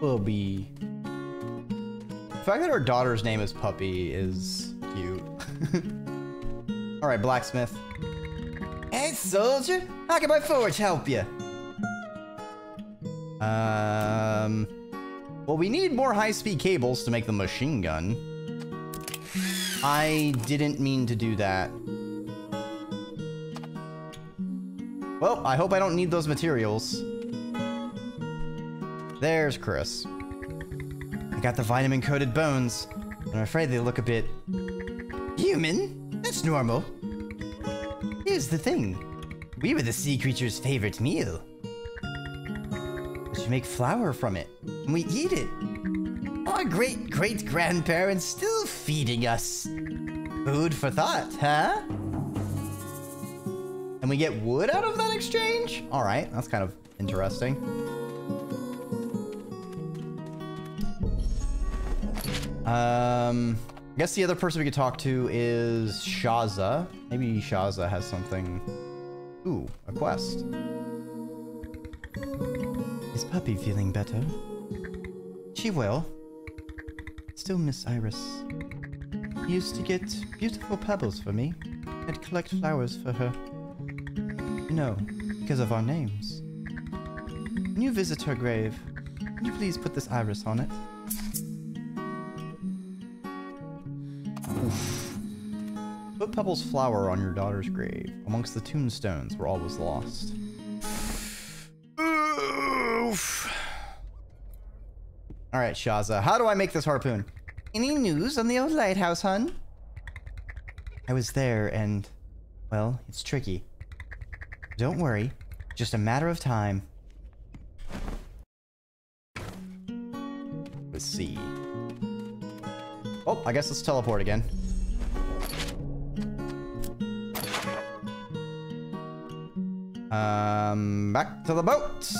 Puppy. The fact that our daughter's name is Puppy is cute. Alright, blacksmith. Hey, soldier! How can my forge help you? Um... Well, we need more high-speed cables to make the machine gun. I didn't mean to do that. Well, I hope I don't need those materials. There's Chris. I got the vitamin-coated bones. I'm afraid they look a bit... Human? That's normal. Here's the thing. We were the sea creature's favorite meal. We should make flour from it, and we eat it. Our great-great-grandparents still feeding us. Food for thought, huh? And we get wood out of that exchange? All right, that's kind of interesting. Um, I guess the other person we could talk to is Shaza. Maybe Shaza has something. Ooh, a quest. Is Puppy feeling better? She will. Still miss Iris. He used to get beautiful pebbles for me. I'd collect flowers for her. You know, because of our names. When you visit her grave, can you please put this iris on it? Put Pebbles flower on your daughter's grave, amongst the tombstones where all was lost. Oof. Alright, Shaza, how do I make this harpoon? Any news on the old lighthouse, hun? I was there and, well, it's tricky. Don't worry, just a matter of time. Let's see. Oh, I guess let's teleport again. Um, back to the boat.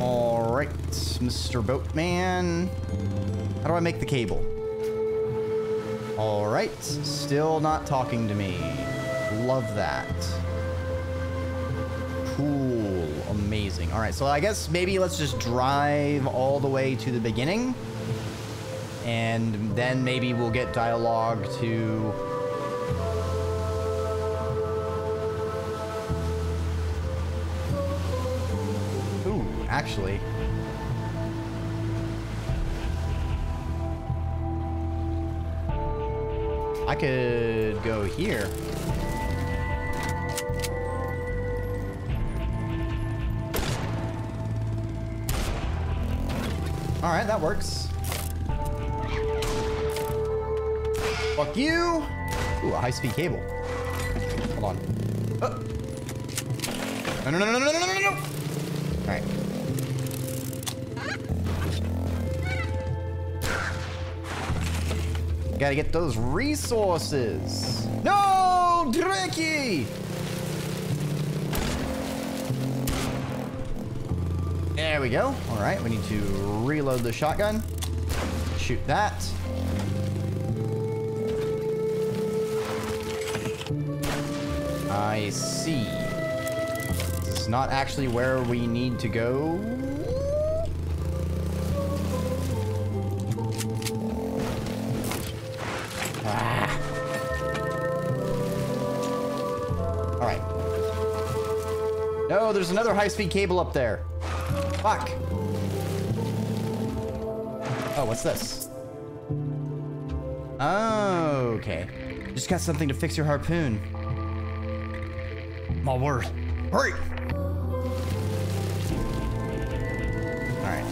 All right, Mr. Boatman. How do I make the cable? All right, still not talking to me. Love that. Cool, amazing. All right, so I guess maybe let's just drive all the way to the beginning. And then maybe we'll get dialogue to... Ooh, actually... I could go here. Alright, that works. Fuck you! Ooh, a high-speed cable. Hold on. Oh. No, no, no, no, no, no, no, no, Alright. Gotta get those resources. No, Dreki! There we go. All right, we need to reload the shotgun. Shoot that. I see. This is not actually where we need to go. Ah. All right. No, there's another high-speed cable up there. Fuck. Oh, what's this? Oh, okay. Just got something to fix your harpoon. My word. Hurry! Alright.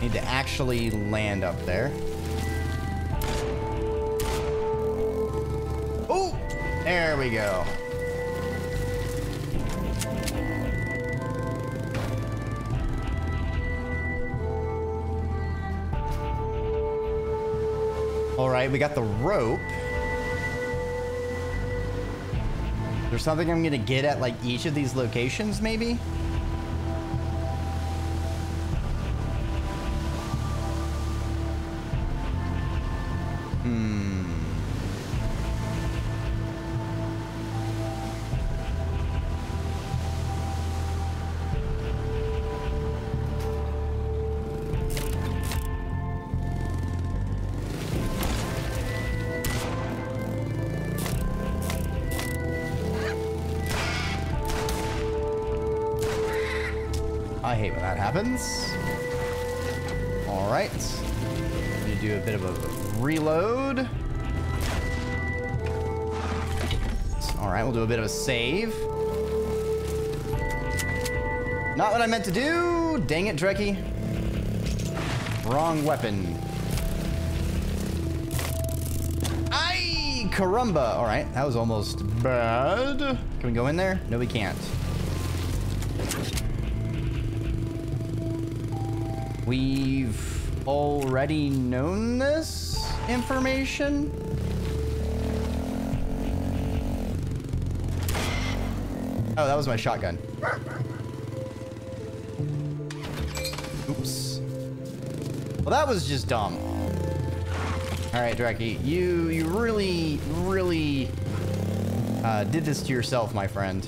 Need to actually land up there. Oh! There we go. Right, we got the rope. There's something I'm gonna get at like each of these locations, maybe? That happens. All right. Need to do a bit of a reload. All right, we'll do a bit of a save. Not what I meant to do. Dang it, Dreki. Wrong weapon. Ay, caramba. All right, that was almost bad. Can we go in there? No, we can't. We've already known this information. Oh, that was my shotgun. Oops. Well, that was just dumb. All right, Dreki, you you really, really uh, did this to yourself, my friend.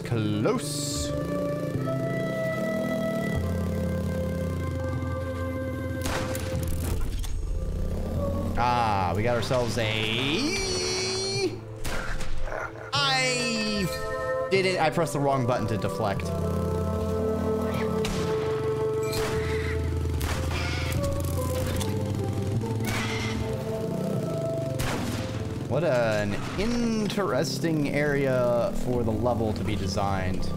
Close. Ah, we got ourselves a... I did it. I pressed the wrong button to deflect. What an interesting area for the level to be designed.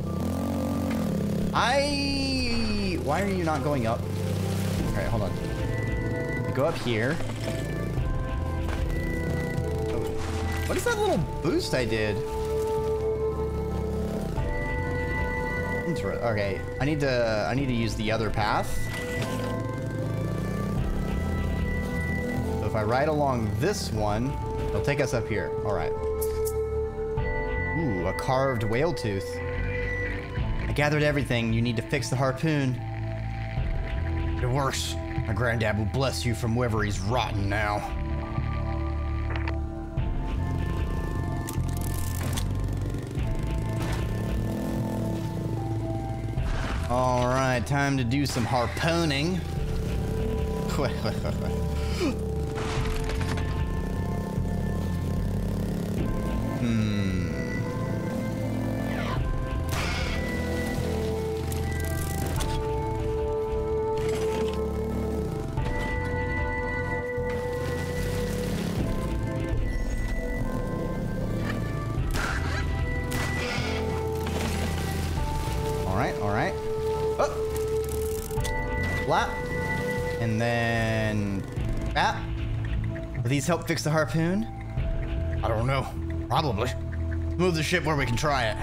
I... Why are you not going up? All right, hold on. Go up here. What is that little boost I did? Inter okay, I need to I need to use the other path. So if I ride along this one, it'll take us up here. All right. Ooh, a carved whale tooth. I gathered everything. You need to fix the harpoon. Or worse, my granddad will bless you from wherever he's rotten now. All right, time to do some harpooning. These help fix the harpoon? I don't know. Probably. Move the ship where we can try it.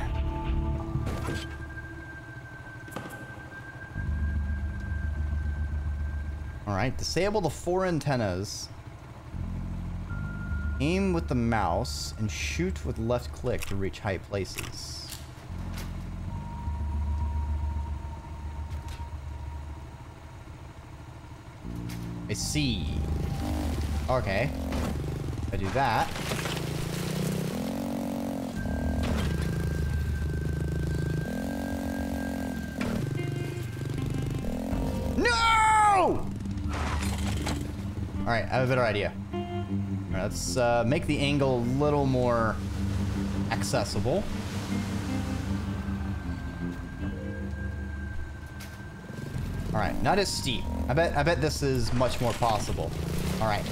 All right, disable the four antennas. Aim with the mouse and shoot with left click to reach high places. I see. Okay. I do that. No! Alright, I have a better idea. Let's uh, make the angle a little more accessible. All right, not as steep. I bet I bet this is much more possible. All right.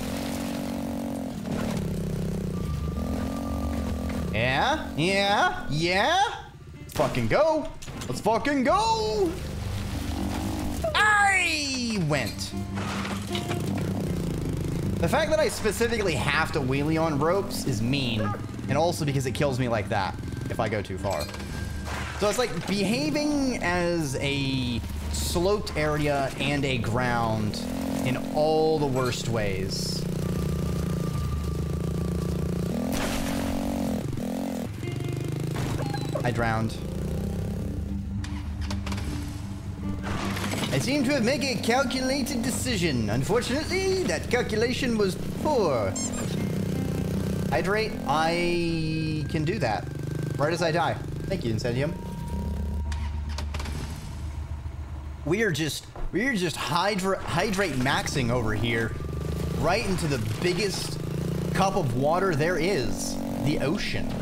Yeah? Yeah? Yeah? Let's fucking go. Let's fucking go. I went. The fact that I specifically have to wheelie on ropes is mean. And also because it kills me like that if I go too far. So it's like behaving as a sloped area and a ground in all the worst ways. I drowned. I seem to have made a calculated decision. Unfortunately, that calculation was poor. Hydrate, I can do that. Right as I die. Thank you, Incendium. We are just we are just hydra hydrate maxing over here, right into the biggest cup of water there is, the ocean.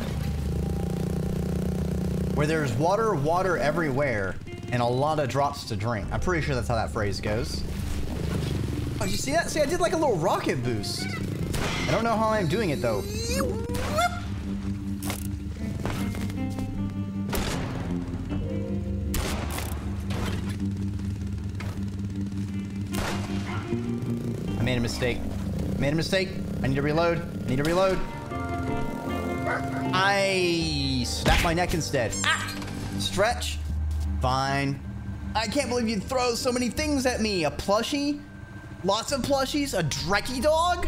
Where there's water, water everywhere, and a lot of drops to drink. I'm pretty sure that's how that phrase goes. Oh, did you see that? See, I did like a little rocket boost. I don't know how I'm doing it though. I made a mistake. Made a mistake. I need to reload. I need to reload. I snap my neck instead. Ah! Stretch. Fine. I can't believe you throw so many things at me. A plushie? Lots of plushies? A Dreki dog?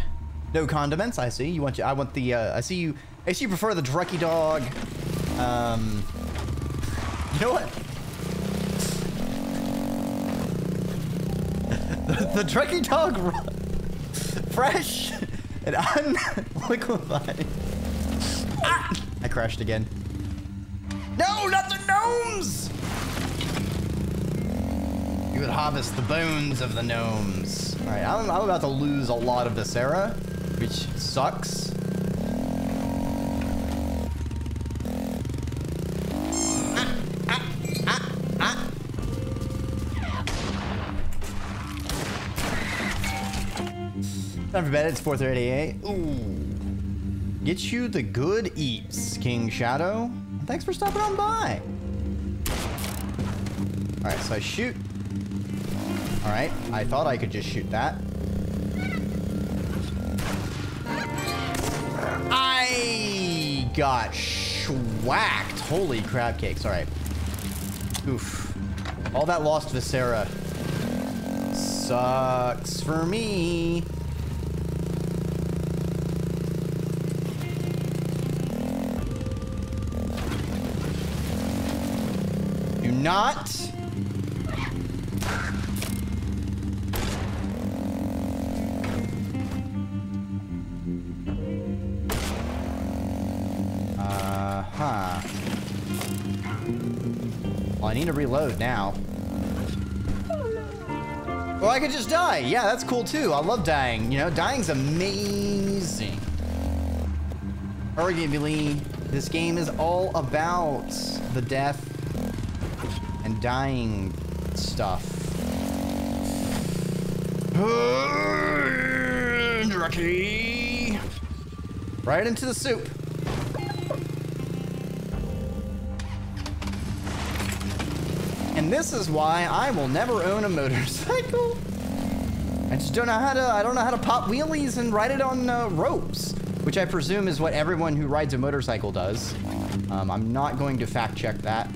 No condiments. I see. You want you. I want the. Uh, I see you. I see you prefer the Dreki dog. Um. You know what? the, the Dreki dog, fresh and unliquefied. Ah! I crashed again. No, not the gnomes! You would harvest the bones of the gnomes. All right, I'm, I'm about to lose a lot of this era, which sucks. Time for bed. It's 4:38. Ooh, get you the good eats, King Shadow. Thanks for stopping on by. All right, so I shoot. All right, I thought I could just shoot that. I got schwacked. Holy crab cakes. All right. Oof. All that lost Viscera sucks for me. Not. Uh huh. Well, I need to reload now. Well, I could just die. Yeah, that's cool too. I love dying. You know, dying's amazing. Arguably, this game is all about the death and dying stuff. Right into the soup. And this is why I will never own a motorcycle. I just don't know how to, I don't know how to pop wheelies and ride it on uh, ropes, which I presume is what everyone who rides a motorcycle does. Um, I'm not going to fact check that.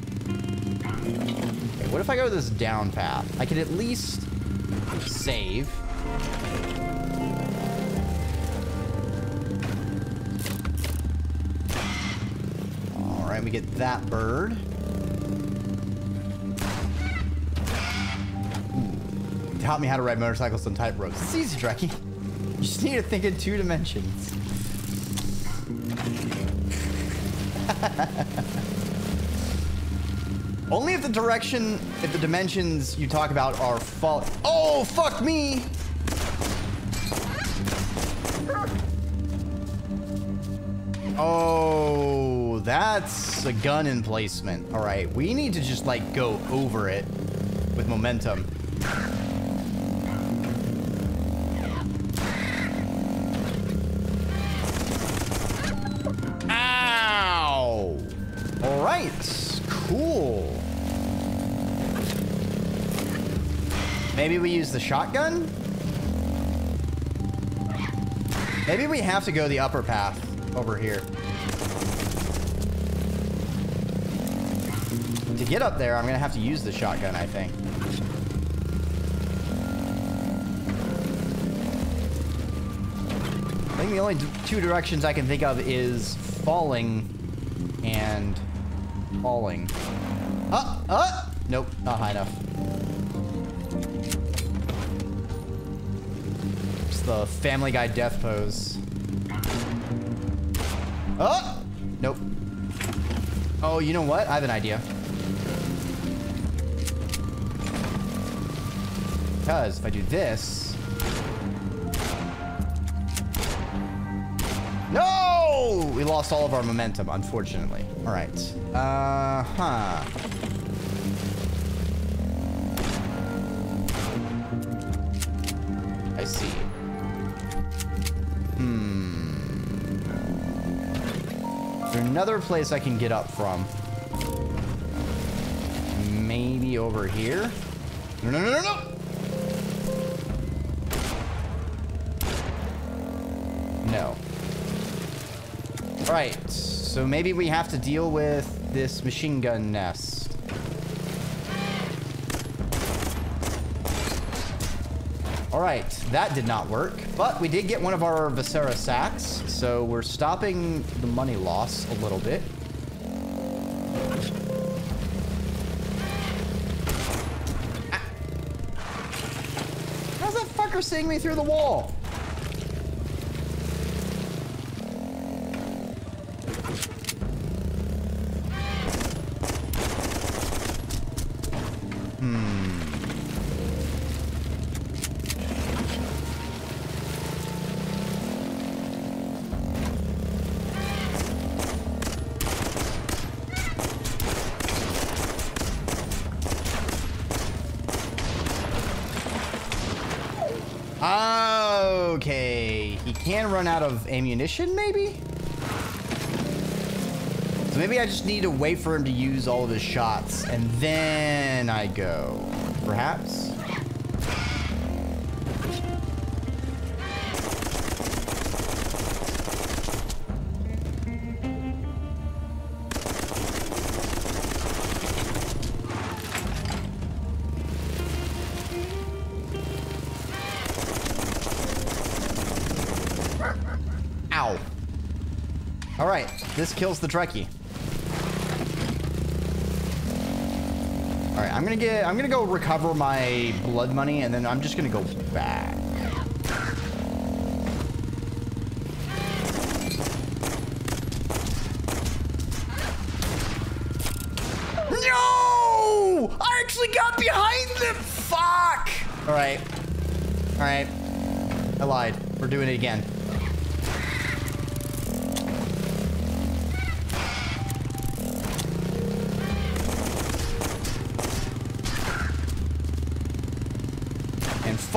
What if I go this down path? I could at least save. All right, we get that bird. Hmm. taught me how to ride motorcycles on tight roads. It's easy, Dreki. You just need to think in two dimensions. Only if the direction, if the dimensions you talk about are fall. Oh, fuck me! Oh, that's a gun emplacement. All right, we need to just like go over it with momentum. Maybe we use the shotgun? Maybe we have to go the upper path over here. To get up there, I'm gonna have to use the shotgun, I think. I think the only two directions I can think of is falling and falling. Uh, uh! Nope, not high enough. The Family Guy death pose. Oh! Nope. Oh, you know what? I have an idea. Because if I do this... No! We lost all of our momentum, unfortunately. All right. Uh-huh. Another place I can get up from? Maybe over here? No, no, no, no, no! No. Alright, so maybe we have to deal with this machine gun nest. Alright, that did not work, but we did get one of our Viscera sacks, so we're stopping the money loss a little bit. Ah. How's that fucker seeing me through the wall? Ammunition, maybe? So maybe I just need to wait for him to use all of his shots, and then I go. Perhaps? Kills the Trekkie. All right, I'm gonna get, I'm gonna go recover my blood money, and then I'm just gonna go back. No! I actually got behind them. Fuck! All right, all right. I lied. We're doing it again.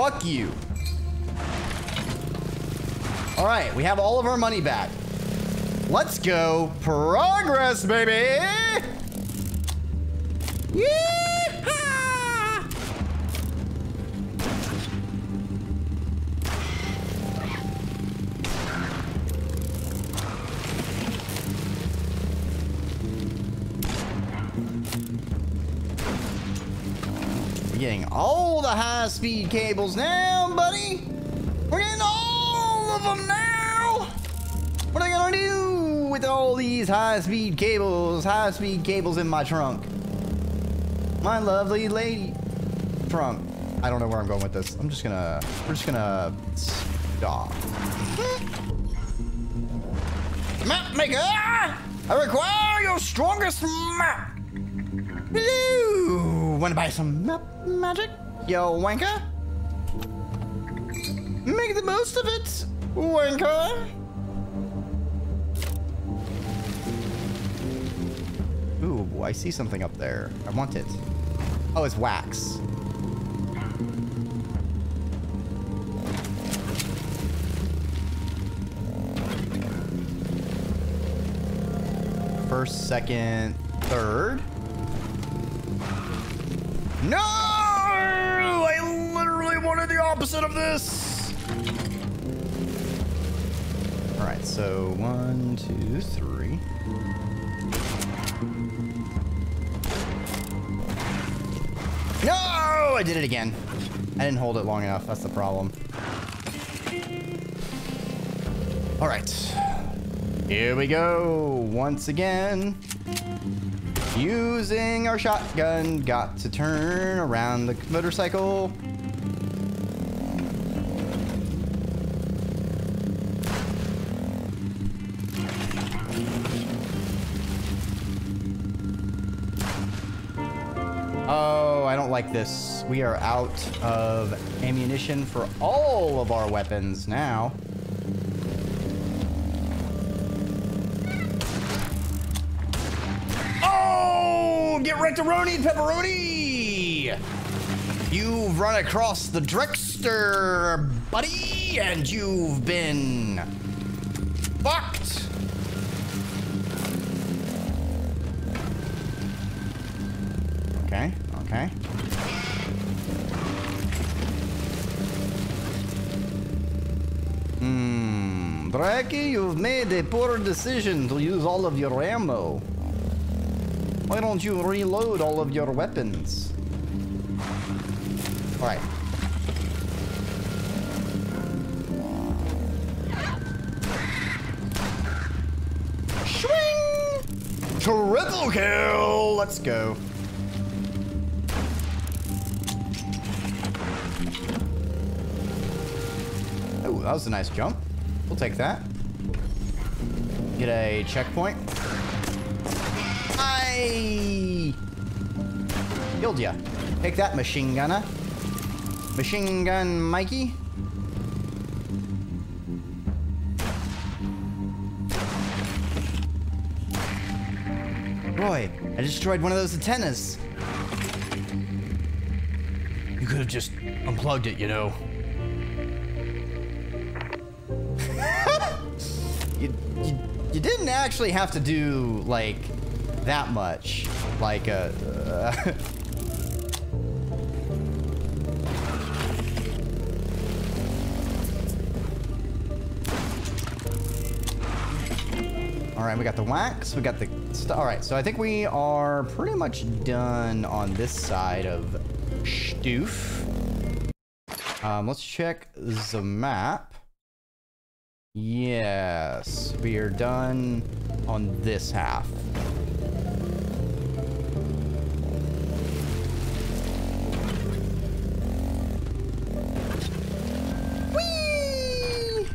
Fuck you. All right, we have all of our money back. Let's go. Progress, baby. High-speed cables now, buddy. We're getting all of them now. What am I gonna do with all these high-speed cables? High-speed cables in my trunk. My lovely lady trunk. I don't know where I'm going with this. I'm just gonna. We're just gonna stop. Map maker, I require your strongest map. Hello! Wanna buy some map magic? Yo, wanker? Make the most of it, wanker! Ooh, I see something up there. I want it. Oh, it's wax. First, second, third. No! I literally wanted the opposite of this. All right, so one, two, three. No! I did it again. I didn't hold it long enough. That's the problem. All right. Here we go. Once again. Using our shotgun. Got to turn around the motorcycle. This. We are out of ammunition for all of our weapons now. Oh! Get rectoroni pepperoni! You've run across the Drexter, buddy, and you've been fucked. Okay, okay. Hmm, you've made a poor decision to use all of your ammo. Why don't you reload all of your weapons? Alright. Swing! Triple kill! Let's go. Oh, that was a nice jump. We'll take that. Get a checkpoint. I killed ya. Take that, machine gunner. Machine gun Mikey. Roy, I destroyed one of those antennas. You could have just unplugged it, you know. You, you, you didn't actually have to do, like, that much. Like, uh... uh All right, we got the wax, we got the... All right, so I think we are pretty much done on this side of Stoof. Um, let's check the map. Yes, we are done on this half. Whee!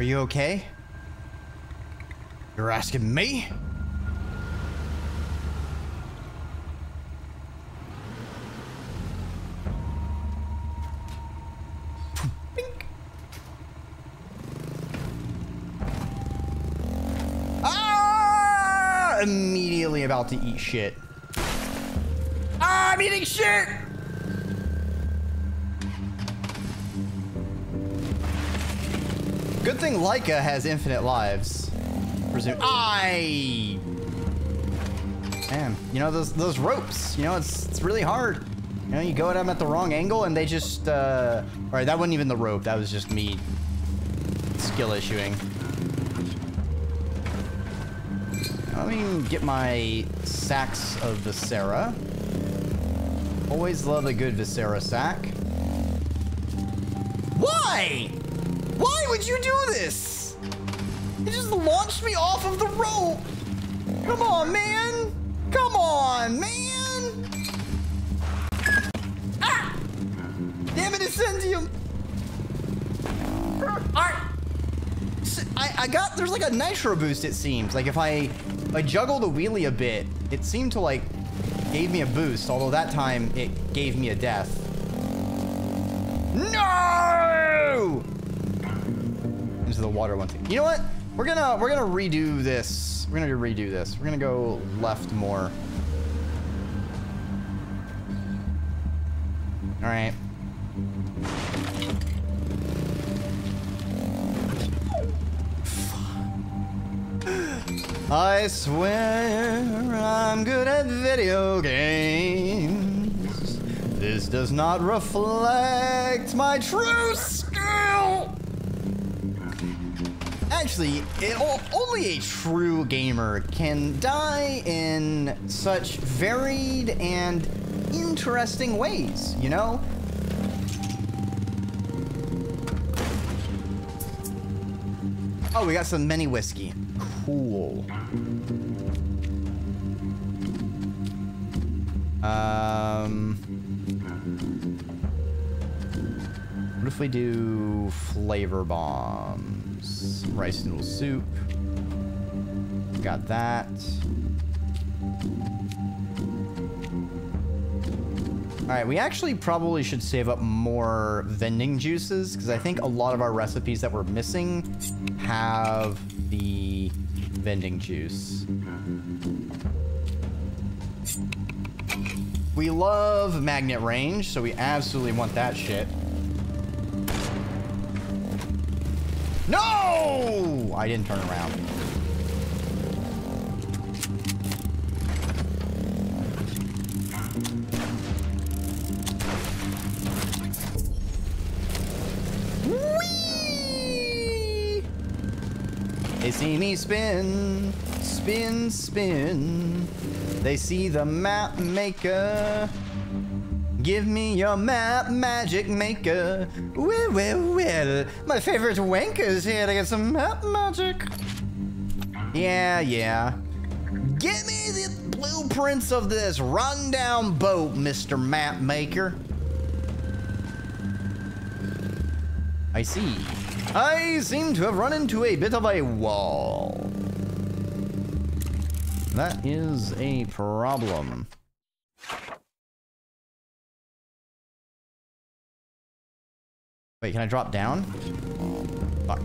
Are you okay? You're asking me? Bink. Ah! Immediately about to eat shit. Ah, I'm eating shit! Good thing Laika has infinite lives. Presume. I. Man, you know those those ropes. You know it's it's really hard. You know you go at them at the wrong angle and they just. Uh, all right, that wasn't even the rope. That was just me skill issuing. Let me get my sacks of Viscera. Always love a good Viscera sack. Why? Why would you do this? It just launched me off of the rope. Come on, man. Come on, man. Ah! Damn it, Incendium. Alright. I, I got, there's like a nitro boost, it seems. Like if I, if I juggle the wheelie a bit, it seemed to like, gave me a boost. Although that time, it gave me a death. No! Into the water one thing. You know what? We're gonna we're gonna redo this. We're gonna redo this. We're gonna go left more. All right. I swear I'm good at video games. This does not reflect my true skill. Actually, it, only a true gamer can die in such varied and interesting ways, you know? Oh, we got some mini whiskey. Cool. Um, what if we do flavor bombs? Rice noodle soup. Got that. Alright, we actually probably should save up more vending juices, because I think a lot of our recipes that we're missing have vending juice. We love magnet range, so we absolutely want that shit. No! I didn't turn around. Spin, spin, spin. They see the map maker. Give me your map magic maker. Well, well, well. My favorite wanker's here to get some map magic. Yeah, yeah. Give me the blueprints of this rundown boat, Mr. Map Maker. I see. I seem to have run into a bit of a wall. That is a problem. Wait, can I drop down? Fuck.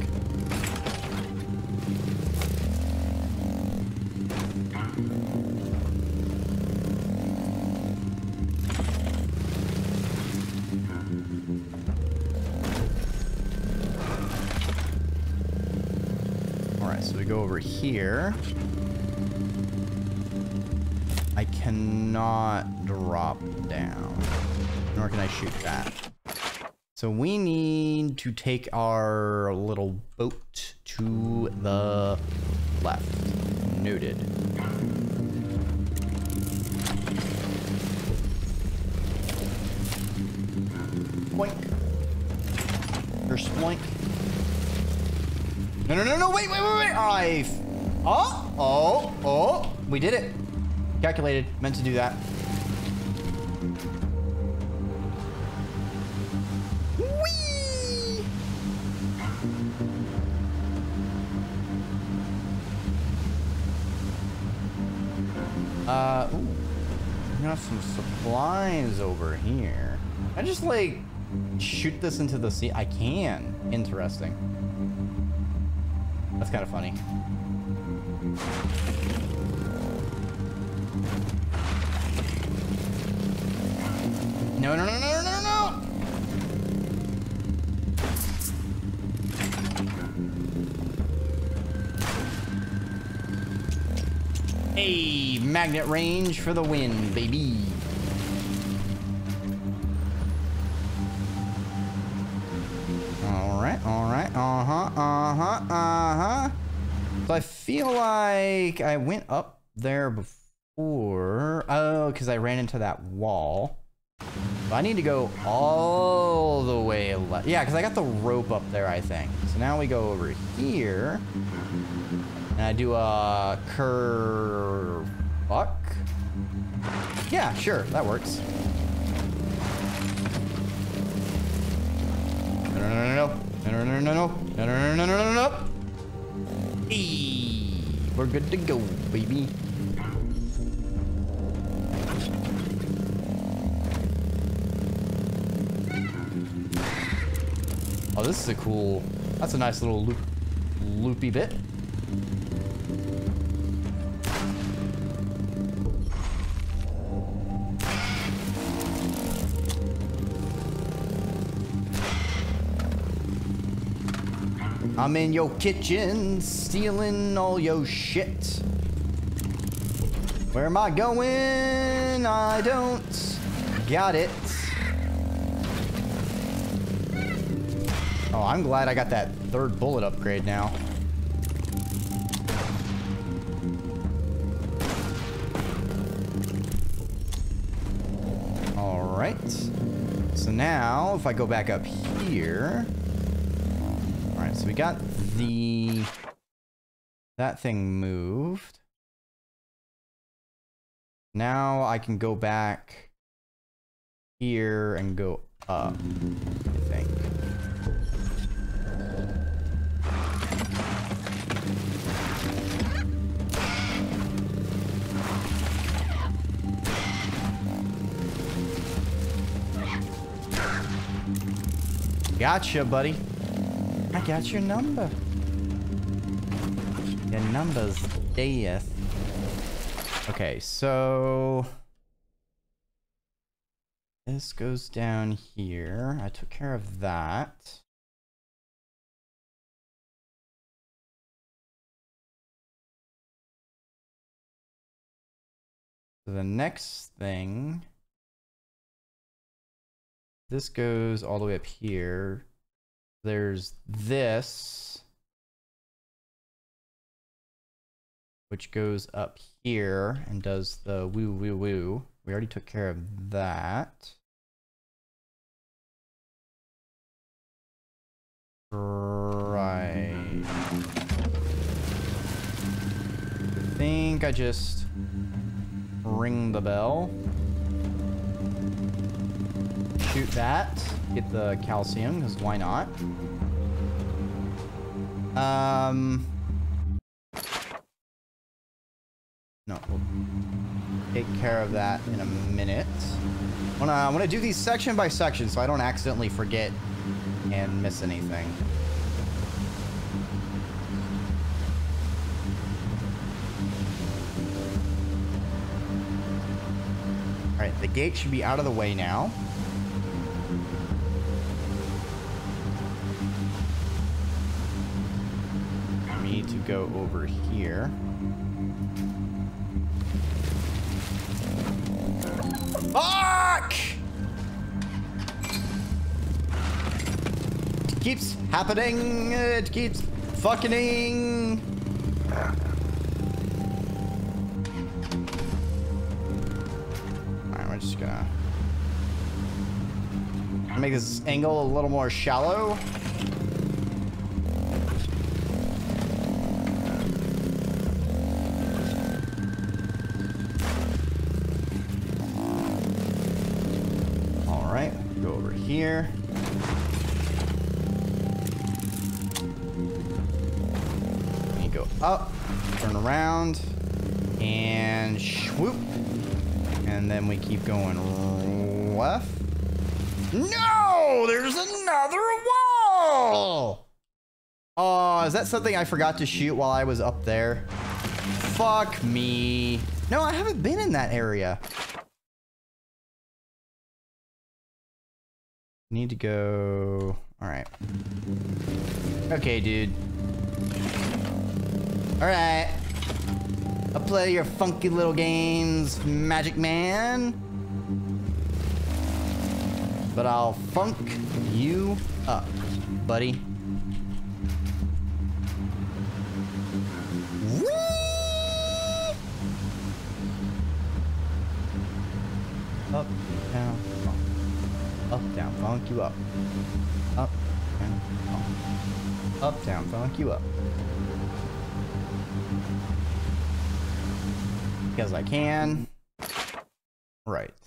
We go over here. I cannot drop down. Nor can I shoot that. So we need to take our little boat to the left. Noted. Boink. Or sploink. No, no, no, no, wait, wait, wait, wait. I... Oh, oh, oh. We did it. Calculated. Meant to do that. Uh, ooh. We got some supplies over here. I just like shoot this into the sea. I can. Interesting. That's kind of funny. No, no, no, no, no, no! Hey, magnet range for the win, baby. All right, all right, uh-huh, uh-huh, uh-huh. So I feel like I went up there before. Oh, because I ran into that wall. But I need to go all the way left. Yeah, because I got the rope up there, I think. So now we go over here. And I do a curve. Fuck. Yeah, sure. That works. No, no, no, no, no. No, no, no, no, no. No, no, no, no, no, no. Hey, we're good to go, baby. Oh, this is a cool, that's a nice little loop, loopy bit. I'm in your kitchen, stealing all your shit. Where am I going? I don't got it. Oh, I'm glad I got that third bullet upgrade now. All right. So now, if I go back up here right, so we got the... That thing moved. Now I can go back here and go up, I think. Gotcha, buddy. I got your number. Your number's death. Okay, so... This goes down here. I took care of that. The next thing, this goes all the way up here. There's this, which goes up here and does the woo woo woo. We already took care of that. Right. I think I just ring the bell. Shoot that. Get the calcium, because why not? Um... No, we'll take care of that in a minute. I wanna, I wanna do these section by section so I don't accidentally forget and miss anything. Alright, the gate should be out of the way now. Need to go over here. Fuck! It keeps happening. It keeps fucking. Alright, we're just gonna make this angle a little more shallow. Going left. No! There's another wall! Oh, is that something I forgot to shoot while I was up there? Fuck me. No, I haven't been in that area. Need to go... Alright. Okay, dude. Alright. I'll play your funky little games, Magic Man. But I'll funk you up, buddy. Up, down, up, down, funk you up. Up, down, funk. Up, down, funk you up. Because I can. Right.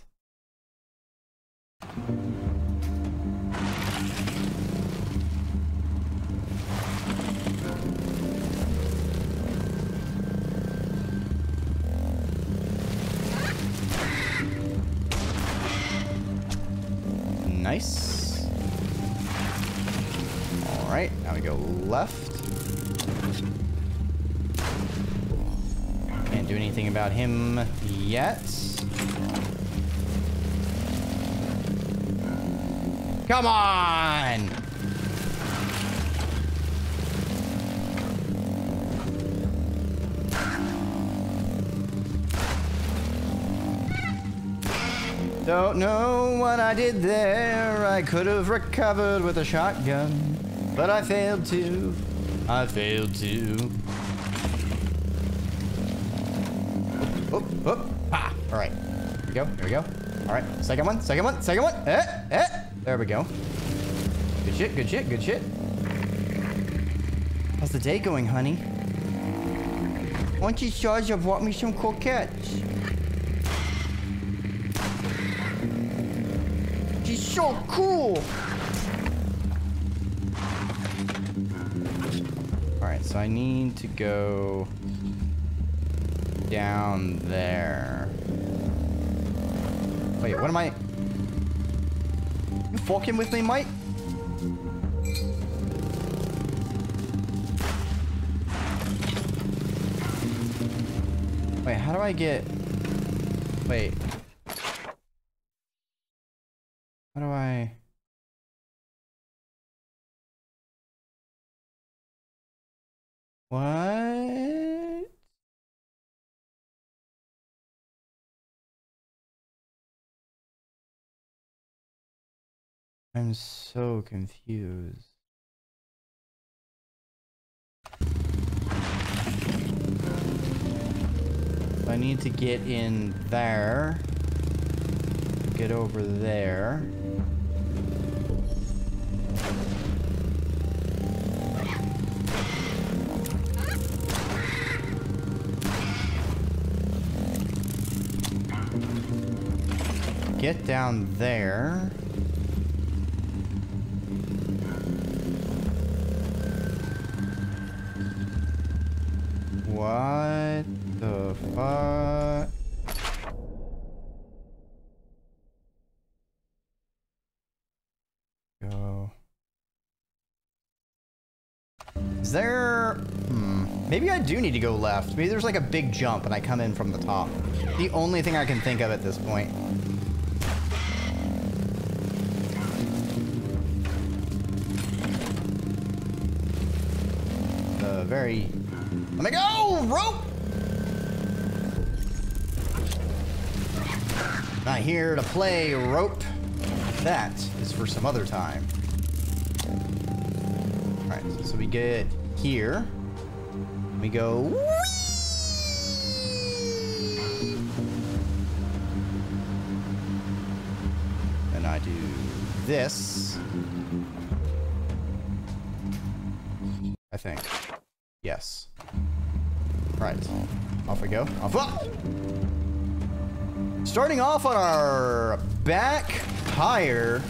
Nice. All right, now we go left. Can't do anything about him yet. Come on! Don't know what I did there. I could have recovered with a shotgun, but I failed to. I failed to. Oh, oh, ah. All right. Here we go. Here we go. All right. Second one. Second one. Second one. Eh, eh. There we go. Good shit. Good shit. Good shit. How's the day going, honey? Why don't you charge of brought me some croquettes? So cool. Alright, so I need to go down there. Wait, what am I... You fucking with me, mate? Wait, how do I get... Wait, how do I... What? I'm so confused. I need to get in there. Get over there. Get down there. What the fuck? Go. Is there... Hmm. Maybe I do need to go left. Maybe there's like a big jump and I come in from the top. The only thing I can think of at this point. The very... Let me go! Rope! Not here to play rope. That is for some other time. Alright, so we get here. We go. And I do this. I think. Yes. Right. Off we go. Off up! Starting off on our back tire,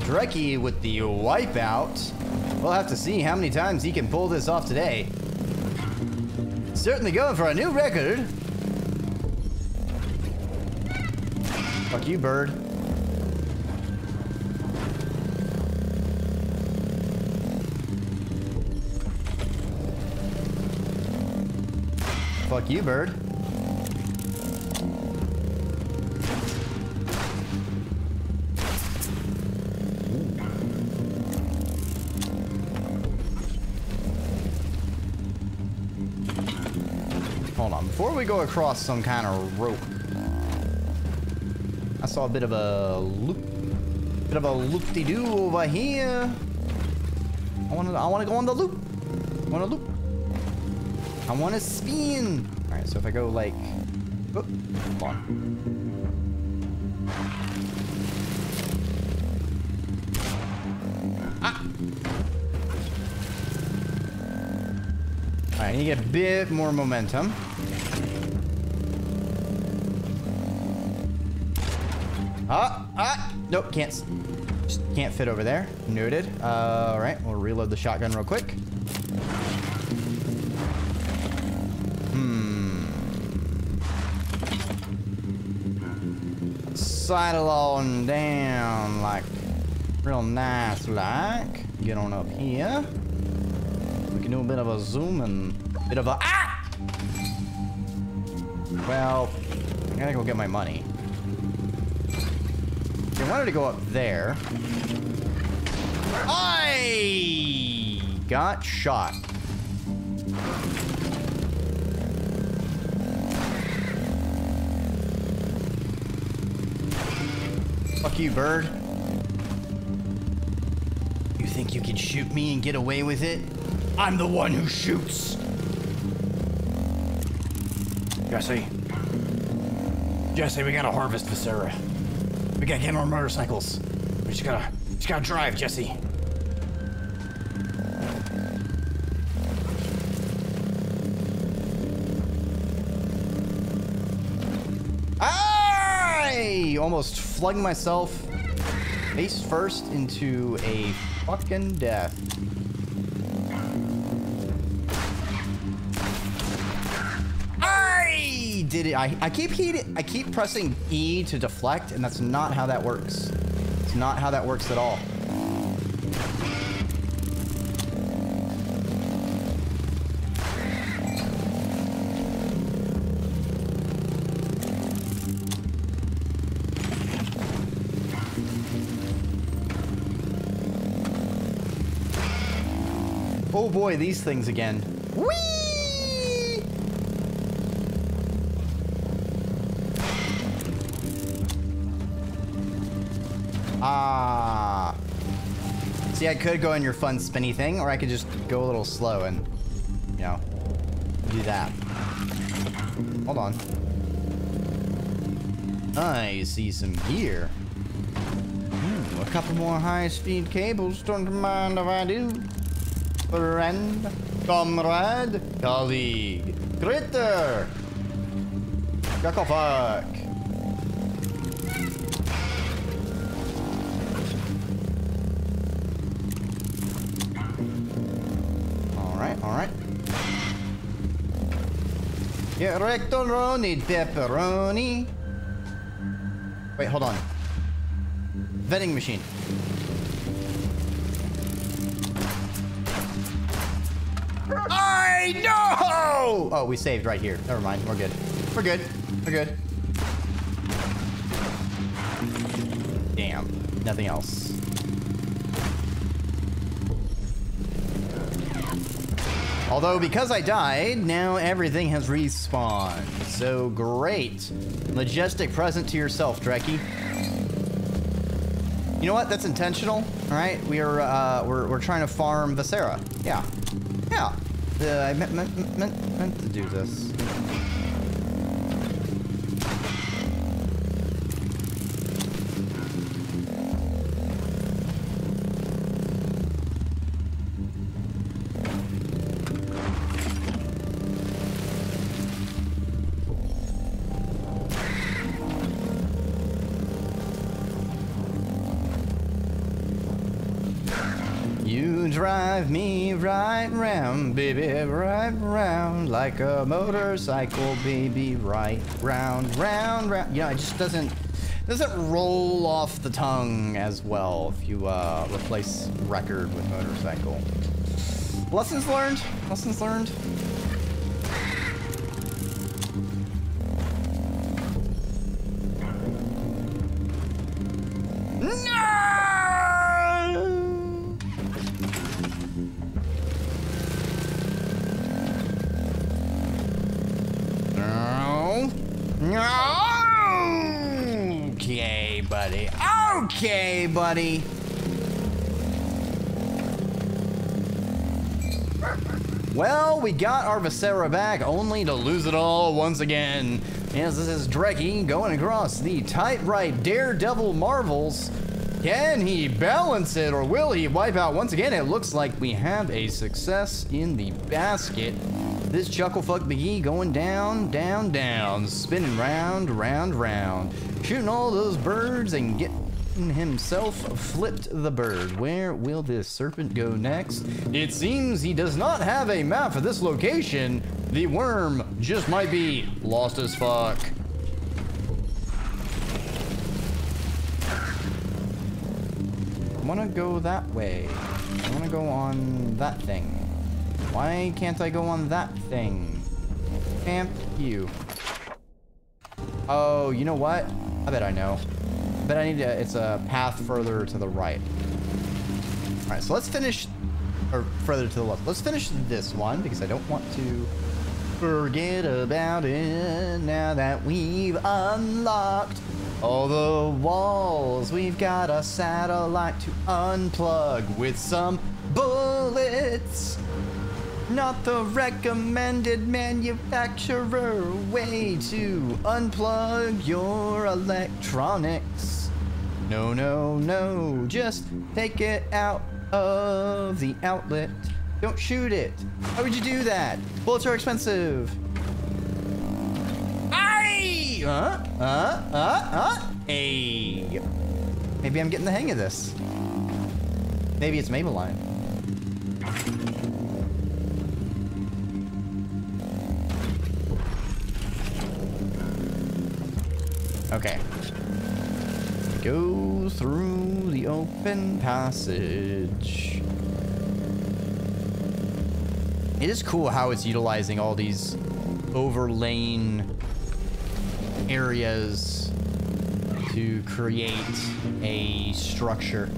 Dreki with the wipeout. We'll have to see how many times he can pull this off today. Certainly going for a new record. Fuck you, bird. Fuck you, bird. We go across some kind of rope, I saw a bit of a loop, bit of a loop-de-doo over here. I want to, I want to go on the loop. I want to loop. I want to spin. All right, so if I go like, oh, hold on. Ah. All right, I need to get a bit more momentum. Can't, can't fit over there. Noted. Uh, all right, we'll reload the shotgun real quick. Hmm. Sidle down like real nice like. Get on up here. We can do a bit of a zoom and bit of a ah! Well, I gotta go get my money. I wanted to go up there. I got shot. Fuck you, bird. You think you can shoot me and get away with it? I'm the one who shoots. Jesse. Jesse, we gotta harvest Viscera. Gotta get on motorcycles. We just gotta, just gotta drive, Jesse. I almost flung myself face first into a fucking death. I, I keep heat, I keep pressing E to deflect, and that's not how that works. It's not how that works at all. Oh boy, these things again. Whee! Could go in your fun spinny thing, or I could just go a little slow and, you know, do that. Hold on. I see some gear. Hmm, a couple more high-speed cables. Don't mind if I do. Friend, comrade, colleague, critter. fuck. Yeah, rectoroni, pepperoni. Wait, hold on. Vending machine. I know! Oh, we saved right here. Never mind. We're good. We're good. We're good. Damn. Nothing else. Although, because I died, now everything has respawned. So great. Majestic present to yourself, Dreki. You know what? That's intentional. All right, we are uh, we're we're trying to farm Viscera. Yeah, yeah. Uh, I meant, meant meant meant to do this. Round, baby, right round like a motorcycle, baby, right round, round, round. You know, it just doesn't doesn't roll off the tongue as well if you uh, replace record with motorcycle. Lessons learned. Lessons learned. Buddy. Well, we got our Viscera back, only to lose it all once again. Yes, this is Dreki going across the tight right Daredevil Marvels. Can he balance it, or will he wipe out once again? It looks like we have a success in the basket. This Chucklefuck McGee going down, down, down, spinning round, round, round, shooting all those birds and getting himself flipped the bird. Where will this serpent go next? It seems he does not have a map for this location. The worm just might be lost as fuck. I want to go that way. I want to go on that thing. Why can't I go on that thing? Can't you? Oh, you know what? I bet I know. I bet I need to, it's a path further to the right. All right, so let's finish, or further to the left. Let's finish this one because I don't want to forget about it now that we've unlocked all the walls. We've got a satellite to unplug with some bullets. Not the recommended manufacturer way to unplug your electronics. No, no, no, just take it out of the outlet. Don't shoot it. Why would you do that? Bullets are expensive. Aye! Huh? Huh? Huh? Huh? Hey. Maybe I'm getting the hang of this. Maybe it's Maybelline. Okay. Go through the open passage. It is cool how it's utilizing all these overlain areas to create a structure.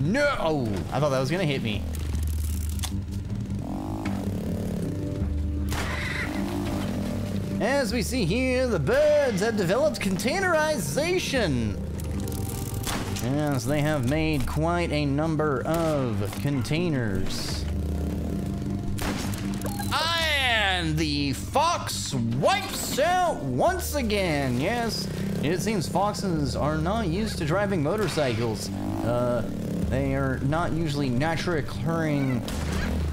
No! Oh, I thought that was gonna hit me. As we see here, the birds have developed containerization. As they have made quite a number of containers. And the fox wipes out once again. Yes, it seems foxes are not used to driving motorcycles. Uh, they are not usually naturally occurring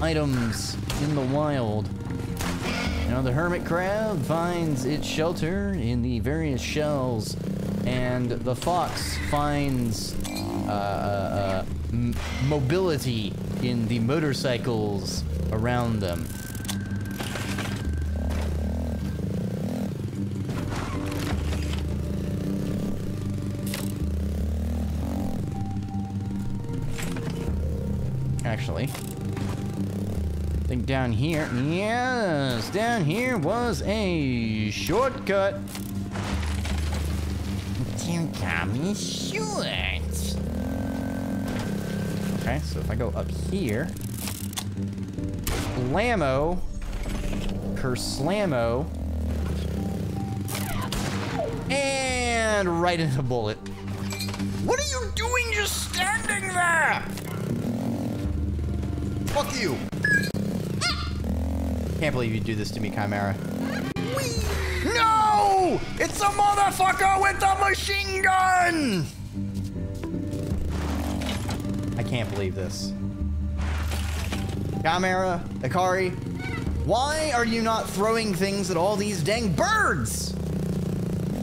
items in the wild. Now, the hermit crab finds its shelter in the various shells, and the fox finds uh, uh, m- mobility in the motorcycles around them. Actually, down here, yes, down here was a shortcut. To come short. Okay, so if I go up here, Lamo, Kerslamo, and right into bullet. What are you doing just standing there? Fuck you. I can't believe you do this to me, Chimera. No! It's a motherfucker with a machine gun! I can't believe this. Chimera, Akari, why are you not throwing things at all these dang birds?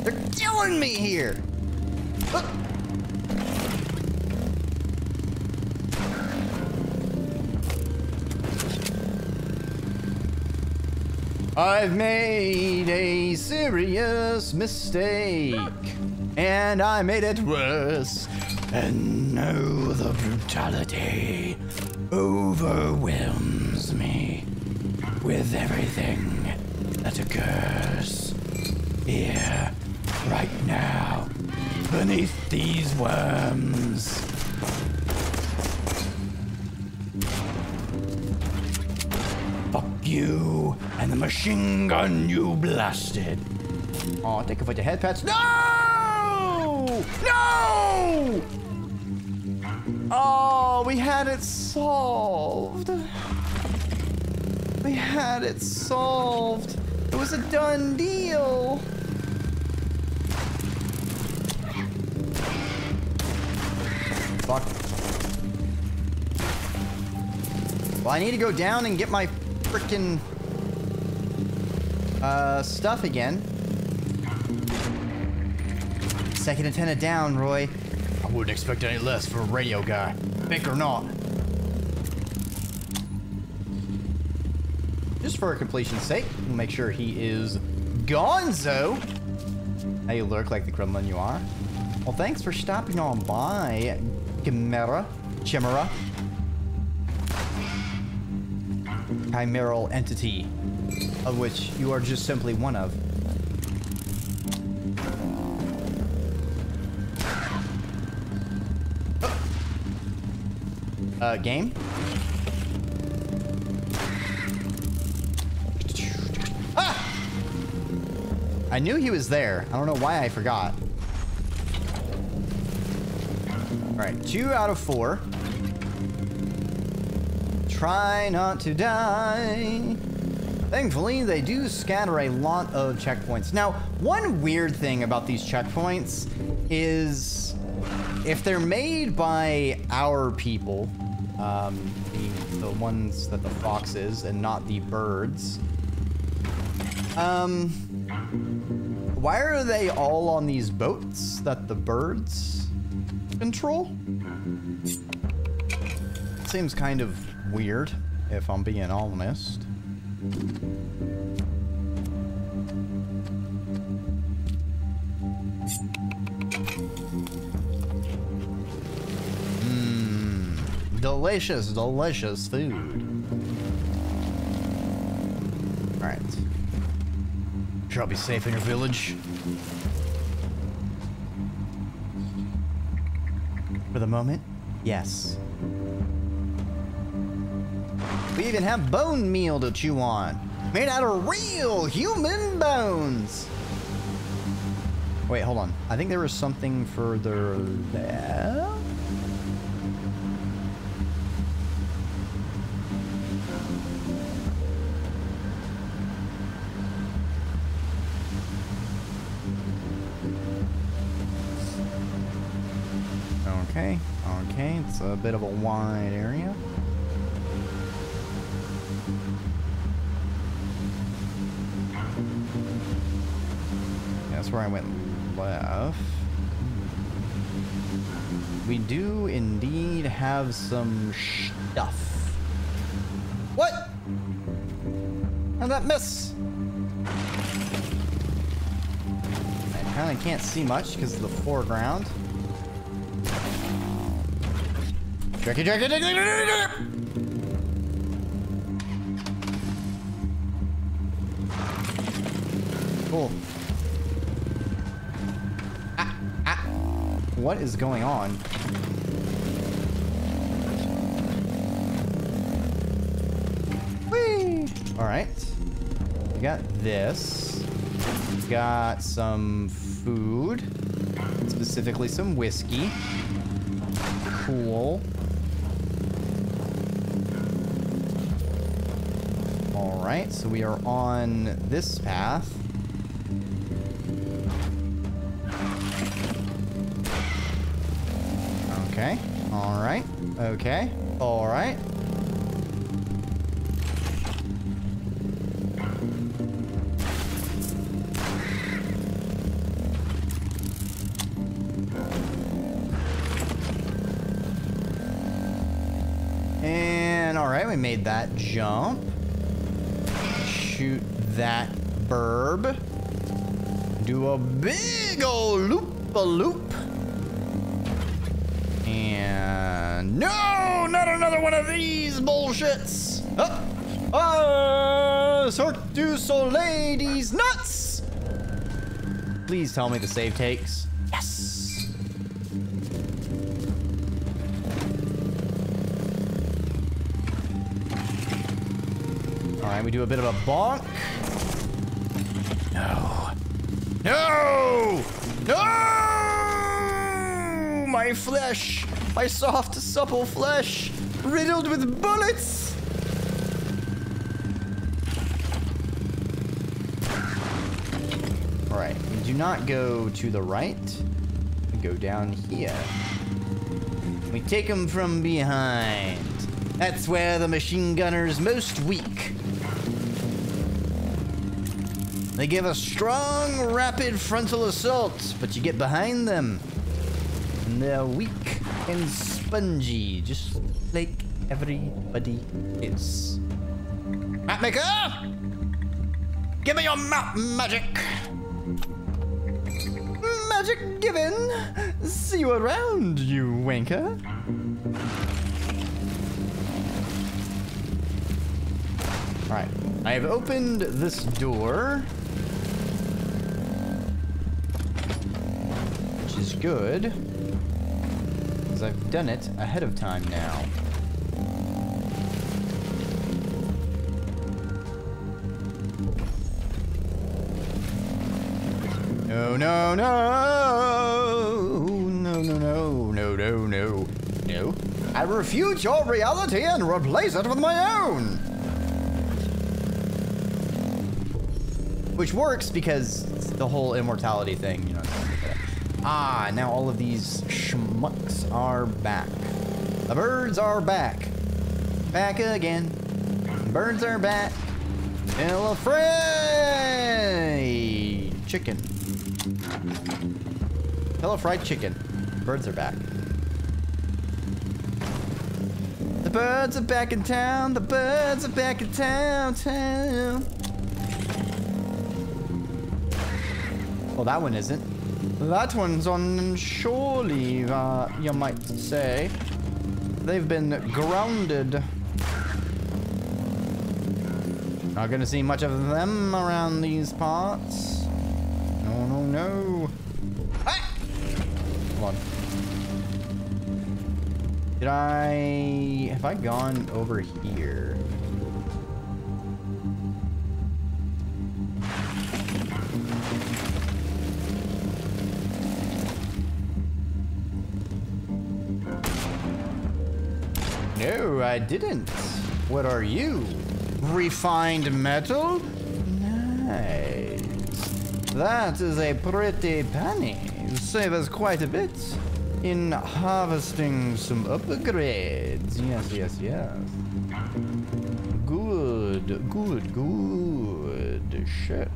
They're killing me here. Look. I've made a serious mistake, and I made it worse. And now the brutality overwhelms me with everything that occurs here, right now, beneath these worms. Machine gun you blasted. Oh, take a bunch of head pats. No! No! Oh, we had it solved. We had it solved. It was a done deal. Fuck. Well, I need to go down and get my freaking uh, stuff again. Second antenna down, Roy. I wouldn't expect any less for a radio guy. Think or not. Just for completion's sake, we'll make sure he is gonzo. Now you lurk like the gremlin you are. Well, thanks for stopping on by, Chimera. Chimera. Chimeral entity, of which you are just simply one of. Uh, game? Ah! I knew he was there. I don't know why I forgot. Alright, two out of four. Try not to die. Thankfully, they do scatter a lot of checkpoints. Now, one weird thing about these checkpoints is if they're made by our people, um, the, the ones that the fox is and not the birds, um, why are they all on these boats that the birds control? Seems kind of weird, if I'm being honest. Mmm, delicious, delicious food. Alright. Sure I'll be safe in your village. For the moment, yes. We even have bone meal to chew on. Made out of real human bones. Wait, hold on. I think there was something further there. Okay, okay, it's a bit of a wide area. Where I went left. We do indeed have some stuff. What? How'd that miss? I of can't see much because of the foreground. Jerky, jerky, jerky. Cool. What is going on? Whee! All right. We got this. We got some food. Specifically some whiskey. Cool. All right, so we are on this path. All right. Okay. All right. And all right, we made that jump. Shoot that burb. Do a big old loop no, not another one of these bullshits. Oh, uh, oh Cirque du Soleil, these nuts. Please tell me the save takes. Yes. All right, we do a bit of a bonk. No. No! No! My flesh! My soft, supple flesh! Riddled with bullets! Alright, we do not go to the right. We go down here. We take them from behind. That's where the machine gunner's most weak. They give a strong, rapid frontal assault, but you get behind them. They're weak and spongy, just like everybody is. Map maker! Give me your map magic! Magic given! See you around, you wanker! Alright, I have opened this door. Which is good. Because I've done it ahead of time now. No, no, no! No, no, no, no, no, no, no. I refute your reality and replace it with my own! Which works because the whole immortality thing, you know. Ah, now all of these schmucks are back. The birds are back. Back again. Birds are back. Tell a fried chicken. Hello, fried chicken. Birds are back. The birds are back in town. The birds are back in town. Town. Well, that one isn't. That one's on shore leave, uh, you might say. They've been grounded. Not gonna see much of them around these parts. No, no, no. Ah! Hold on. Did I... Have I gone over here? I didn't. What are you? Refined metal? Nice. That is a pretty penny. Save us quite a bit in harvesting some upgrades. Yes, yes, yes. Good, good, good shit.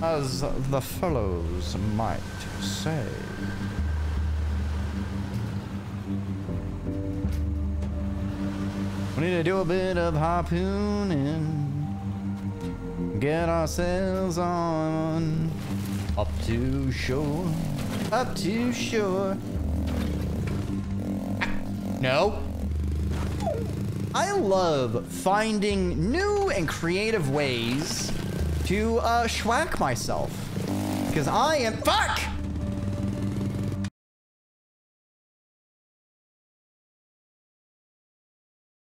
As the fellows might say. We need to do a bit of harpooning. Get ourselves on up to shore. Up to shore. No. I love finding new and creative ways to uh, schwack myself. Because I am. Fuck!